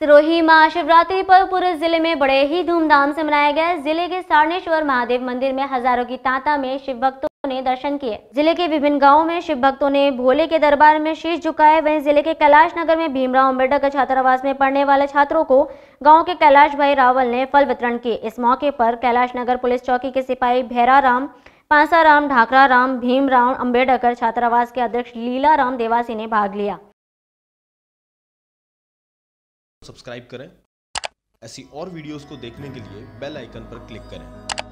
सिरोही महाशिवरात्रि पर पूरे ज़िले में बड़े ही धूमधाम से मनाया गया। ज़िले के सारणेश्वर महादेव मंदिर में हज़ारों की तांता में शिव भक्तों ने दर्शन किए। ज़िले के विभिन्न गाँवों में शिव भक्तों ने भोले के दरबार में शीश झुकाए। वहीं ज़िले के कैलाश नगर में भीमराव अंबेडकर छात्रावास में पढ़ने वाले छात्रों को गाँव के कैलाश भाई रावल ने फल वितरण किए। इस मौके पर कैलाश नगर पुलिस चौकी के सिपाही भैरा राम पांसाराम ढाकरा राम भीमराव अंबेडकर छात्रावास के अध्यक्ष लीला राम देवासी ने भाग लिया। सब्सक्राइब करें। ऐसी और वीडियोस को देखने के लिए बेल आइकन पर क्लिक करें।